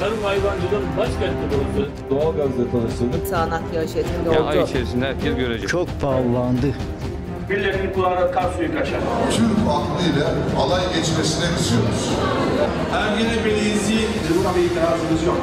Tarım hayvancılığın başkenti burası. Doğalgazla tanıştırdık. Sağanak yağış etkili oldu. ay içerisinde herkes görecek. Çok pahalandı. Birilerinin kulağına kar suyu kaçar. Türk aklıyla alay geçmesine kızıyoruz. Ergene Belediyesi buna bir itirazımız yok.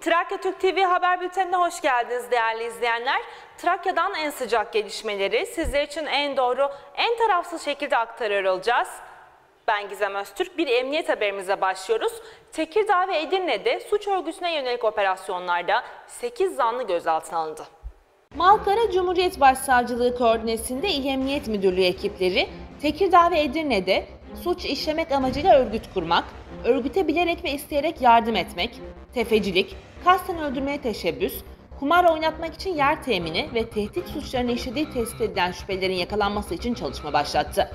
Trakya Türk TV Haber Bülteni'ne hoş geldiniz değerli izleyenler. Trakya'dan en sıcak gelişmeleri sizler için en doğru, en tarafsız şekilde aktarıyor olacağız. Ben Gizem Öztürk. Bir emniyet haberimize başlıyoruz. Tekirdağ ve Edirne'de suç örgütüne yönelik operasyonlarda 8 zanlı gözaltına alındı. Malkara Cumhuriyet Başsavcılığı koordinesinde İl Emniyet Müdürlüğü ekipleri Tekirdağ ve Edirne'de suç işlemek amacıyla örgüt kurmak, örgüte bilerek ve isteyerek yardım etmek, tefecilik, kasten öldürmeye teşebbüs, kumar oynatmak için yer temini ve tehdit suçlarını işlediği tespit edilen şüphelerin yakalanması için çalışma başlattı.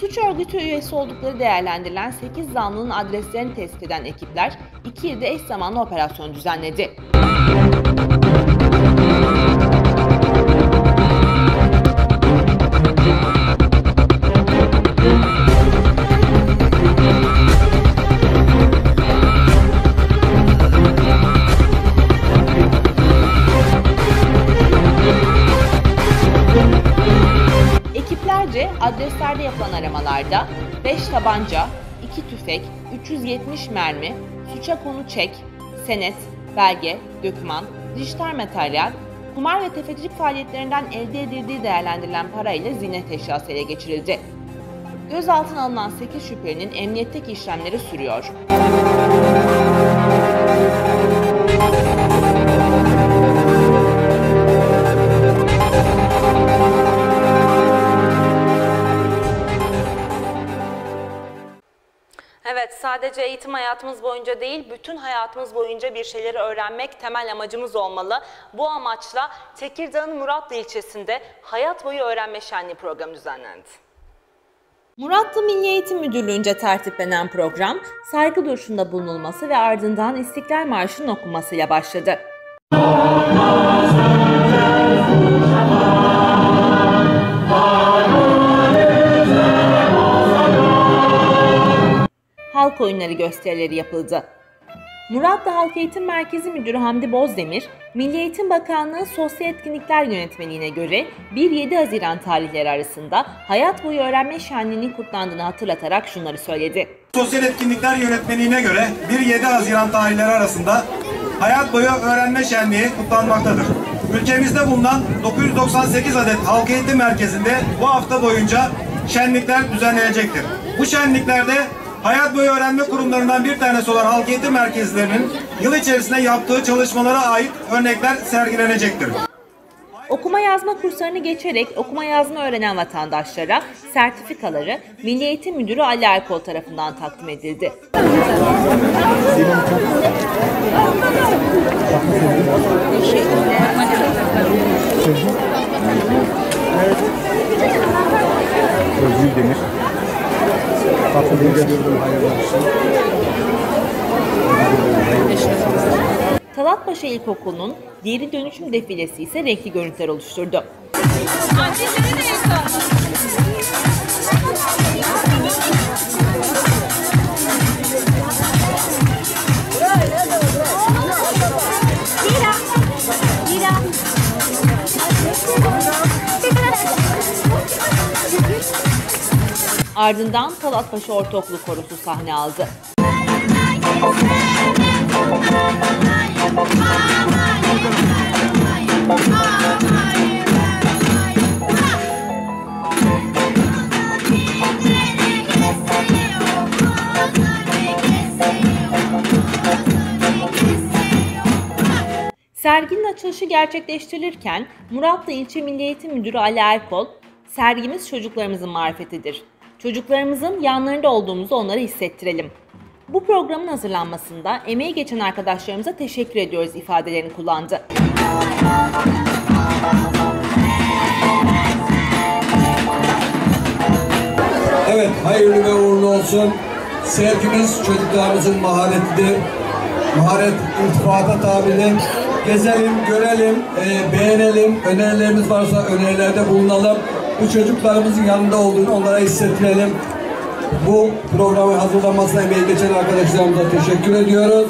Suç örgütü üyesi oldukları değerlendirilen 8 zanlının adreslerini tespit eden ekipler iki ilde eş zamanlı operasyon düzenledi. Aramalarda 5 tabanca, 2 tüfek, 370 mermi, suça konu çek, senet, belge, döküman, dijital materyal, kumar ve tefecilik faaliyetlerinden elde edildiği değerlendirilen parayla ziynet eşyası ele geçirildi. Gözaltına alınan 8 şüphelinin emniyetteki işlemleri sürüyor. Evet, sadece eğitim hayatımız boyunca değil, bütün hayatımız boyunca bir şeyleri öğrenmek temel amacımız olmalı. Bu amaçla Tekirdağ'ın Muratlı ilçesinde Hayat Boyu Öğrenme Şenliği programı düzenlendi. Muratlı Milli Eğitim Müdürlüğü'nce tertiplenen program, saygı duruşunda bulunulması ve ardından İstiklal Marşı'nın okunmasıyla başladı. Halk oyunları gösterileri yapıldı. Muratlı Halk Eğitim Merkezi Müdürü Hamdi Bozdemir, Milli Eğitim Bakanlığı Sosyal Etkinlikler Yönetmeliğine göre 1-7 Haziran tarihleri arasında hayat boyu öğrenme şenliğinin kutlandığını hatırlatarak şunları söyledi. Sosyal Etkinlikler Yönetmeliğine göre 1-7 Haziran tarihleri arasında hayat boyu öğrenme şenliği kutlanmaktadır. Ülkemizde bulunan 998 adet halk eğitim merkezinde bu hafta boyunca şenlikler düzenlenecektir. Bu şenliklerde hayat boyu öğrenme kurumlarından bir tanesi olan halk eğitim merkezlerinin yıl içerisinde yaptığı çalışmalara ait örnekler sergilenecektir. Okuma yazma kurslarını geçerek okuma yazma öğrenen vatandaşlara sertifikaları Milli Eğitim Müdürü Ali Erkol tarafından takdim edildi. Özgür Demir. Tatlı gördüm. Talatpaşa İlkokulu'nun geri dönüşüm defilesi ise renkli görüntüler oluşturdu. Ardından Talatpaşa Ortaokulu Korosu sahne aldı. Serginin açılışı gerçekleştirilirken Muratlı İlçe Milli Eğitim Müdürü Ali Erkol, sergimiz çocuklarımızın marifetidir. Çocuklarımızın yanlarında olduğumuzu onlara hissettirelim. Bu programın hazırlanmasında emeği geçen arkadaşlarımıza teşekkür ediyoruz ifadelerini kullandı. Evet, hayırlı ve uğurlu olsun. Sevgimiz çocuklarımızın maharetidir. Maharet irtifata tabidir. Gezelim, görelim, e, beğenelim. Önerilerimiz varsa önerilerde bulunalım. Bu çocuklarımızın yanında olduğunu onlara hissettirelim. Bu programı hazırlamasına emeği geçen arkadaşlarımıza teşekkür ediyoruz.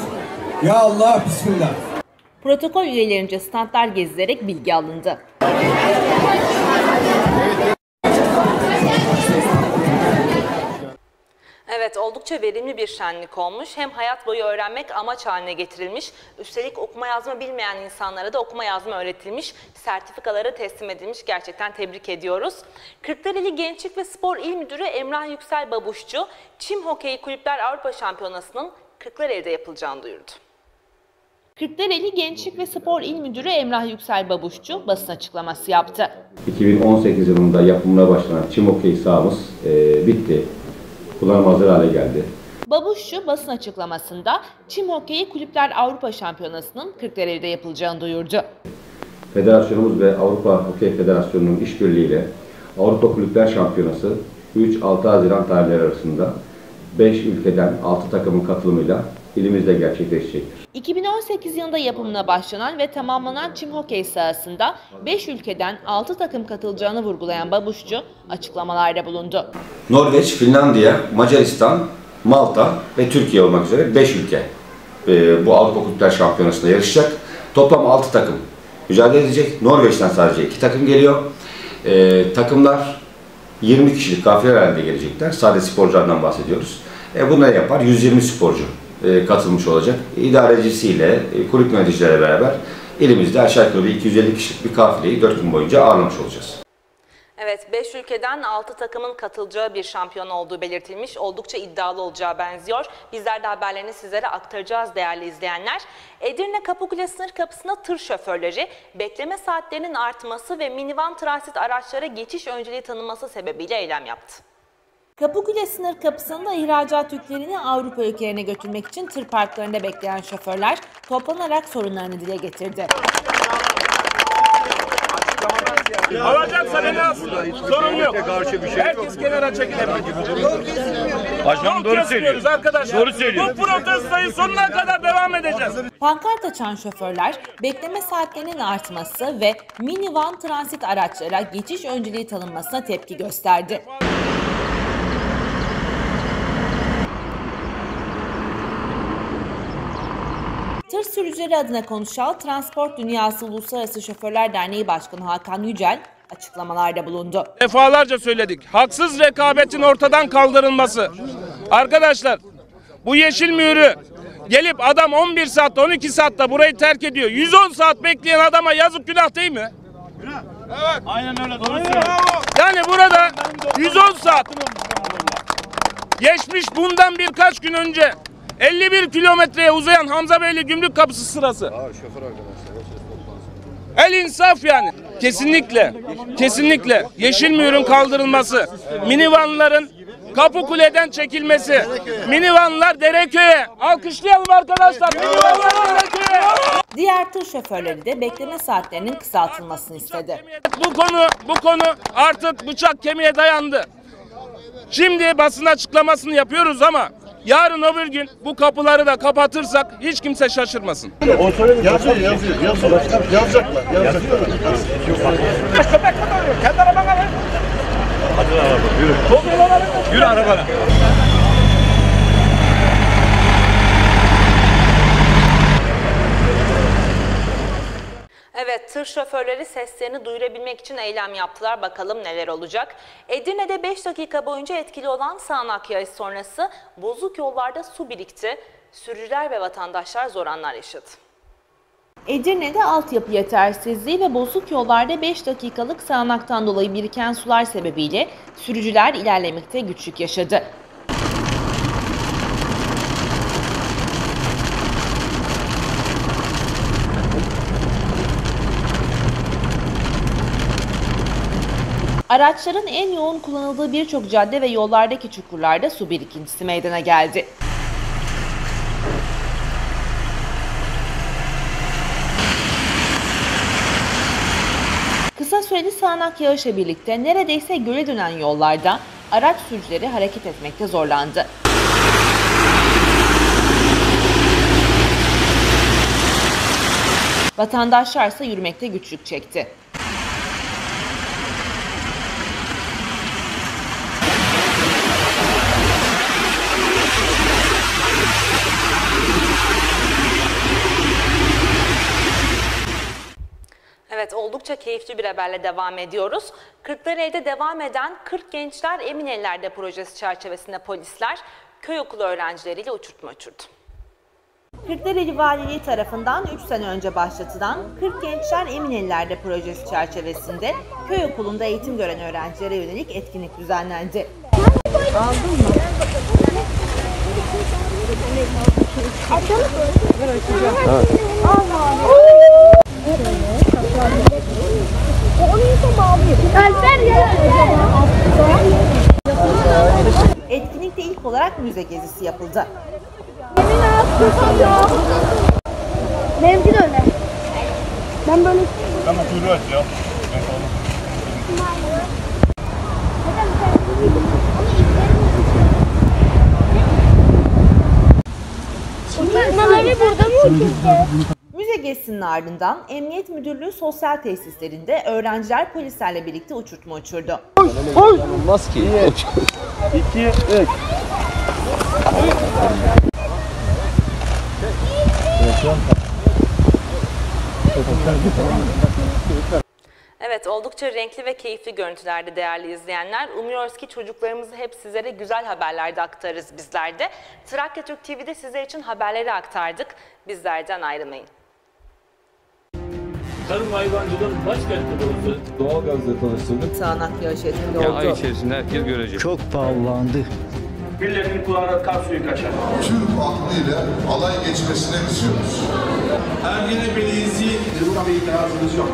Ya Allah, Bismillah. Protokol üyelerince standlar gezilerek bilgi alındı. Evet oldukça verimli bir şenlik olmuş. Hem hayat boyu öğrenmek amaç haline getirilmiş. Üstelik okuma yazma bilmeyen insanlara da okuma yazma öğretilmiş. Sertifikaları teslim edilmiş. Gerçekten tebrik ediyoruz. Kırklareli Gençlik ve Spor İl Müdürü Emrah Yüksel Babuşçu, Çim Hokeyi Kulüpler Avrupa Şampiyonası'nın Kırklareli'de yapılacağını duyurdu. Kırklareli Gençlik ve Spor İl Müdürü Emrah Yüksel Babuşçu basın açıklaması yaptı. 2018 yılında yapımına başlanan çim hokey sahamız e, bitti. Kullanıma hazır hale geldi. Babuşçu basın açıklamasında Çim Hokeyi Kulüpler Avrupa Şampiyonası'nın Kırklareli'de yapılacağını duyurdu. Federasyonumuz ve Avrupa Hokey Federasyonu'nun işbirliğiyle Avrupa Kulüpler Şampiyonası 3-6 Haziran tarihleri arasında 5 ülkeden 6 takımın katılımıyla ilimizde gerçekleşecektir. 2018 yılında yapımına başlanan ve tamamlanan çim hokey sahasında 5 ülkeden 6 takım katılacağını vurgulayan Babuşçu açıklamalarda bulundu. Norveç, Finlandiya, Macaristan, Malta ve Türkiye olmak üzere 5 ülke e, bu Avrupa Kulüpler Şampiyonası'nda yarışacak. Toplam 6 takım mücadele edecek. Norveç'ten sadece 2 takım geliyor. E, takımlar 20 kişilik kafileler halinde gelecekler. Sadece sporculardan bahsediyoruz. E, bunları yapar. 120 sporcu e, katılmış olacak. İdarecisiyle, e, kulüp yöneticileriyle beraber elimizde aşağı yukarı bir 250 kişilik bir kafileyi 4 gün boyunca ağırlamış olacağız. Evet 5 ülkeden 6 takımın katılacağı bir şampiyon olduğu belirtilmiş. Oldukça iddialı olacağı benziyor. Bizler de haberlerini sizlere aktaracağız değerli izleyenler. Edirne Kapıkule sınır kapısında tır şoförleri bekleme saatlerinin artması ve minivan transit araçlara geçiş önceliği tanınması sebebiyle eylem yaptı. Kapıkule sınır kapısında ihracat yüklerini Avrupa ülkelerine götürmek için tır parklarında bekleyen şoförler toplanarak sorunlarını dile getirdi. Alacaksa beni alsın. Sorun yok. Herkes kenara çekilebilir. Başkanım doğru söylüyoruz arkadaşlar. Doğru söylüyor. Bu protestoyu sonuna kadar devam edeceğiz. Pankart açan şoförler bekleme saatlerinin artması ve minivan transit araçlara geçiş önceliği tanınmasına tepki gösterdi. Tır sürücüleri adına konuşan Transport Dünyası Uluslararası Şoförler Derneği Başkanı Hakan Yücel açıklamalarda bulundu. Defalarca söyledik. Haksız rekabetin ortadan kaldırılması. Arkadaşlar bu yeşil mührü gelip adam 11 saatte 12 saatte burayı terk ediyor. 110 saat bekleyen adama yazık günah değil mi? Evet. Aynen öyle doğru Yani burada 110 saat geçmiş bundan birkaç gün önce 51 kilometreye uzayan Hamza Beyli gümrük kapısı sırası. El insaf yani. Kesinlikle. Kesinlikle. Yeşil mührün kaldırılması. Minivanların Kapıkule'den çekilmesi. Minivanlar Dereköy'e. Alkışlayalım arkadaşlar. Minivanlar Dereköy'e. Diğer tır şoförleri de bekleme saatlerinin kısaltılmasını istedi. Bu konu bu konu artık bıçak kemiğe dayandı. Şimdi basın açıklamasını yapıyoruz ama yarın öbür gün bu kapıları da kapatırsak hiç kimse şaşırmasın. Yazıyor, yazıyor, yazıyor. Yazacaklar, yazacaklar. Kendi arabana ver. Hadi araba, yürü. Yürü arabana. Evet, tır şoförleri seslerini duyurabilmek için eylem yaptılar. Bakalım neler olacak. Edirne'de 5 dakika boyunca etkili olan sağanak yağış sonrası bozuk yollarda su birikti. Sürücüler ve vatandaşlar zor anlar yaşadı. Edirne'de altyapı yetersizliği ve bozuk yollarda 5 dakikalık sağanaktan dolayı biriken sular sebebiyle sürücüler ilerlemekte güçlük yaşadı. Araçların en yoğun kullanıldığı birçok cadde ve yollardaki çukurlarda su birikintisi meydana geldi. Kısa süreli sağanak yağışla birlikte neredeyse göle dönen yollarda araç sürücüleri hareket etmekte zorlandı. Vatandaşlar ise yürümekte güçlük çekti. Evet oldukça keyifli bir haberle devam ediyoruz. Kırklareli'de devam eden 40 Gençler Emin Ellerde projesi çerçevesinde polisler köy okulu öğrencileriyle uçurtma uçurdu. Kırklareli Valiliği tarafından 3 sene önce başlatılan 40 Gençler Emin Ellerde projesi çerçevesinde köy okulunda eğitim gören öğrencilere yönelik etkinlik düzenlendi. Etkinlikte ilk olarak müze gezisi yapıldı. Benimki de öyle. Ben böyle Ben kuyruğu aç ya. Bunları burada mı uçurdu? Gezisinin ardından Emniyet Müdürlüğü sosyal tesislerinde öğrenciler polislerle birlikte uçurtma uçurdu. Evet oldukça renkli ve keyifli görüntülerdi değerli izleyenler. Umuyoruz ki çocuklarımızı hep sizlere güzel haberlerde aktarırız bizler de. Trakya Türk TV'de sizler için haberleri aktardık. Bizlerden ayrılmayın. Tarım hayvancılığın başkenti burası. Doğalgazla tanıştırdık. Sağanak yağış etkili Ya oldu. ay içerisinde herkes görecek. Çok pahalandı. Birilerinin kulağına kar suyu kaçar. Türk aklıyla alay geçmesine kızıyoruz. Ergenekon Belediyesi bu tabii itirazımız yok.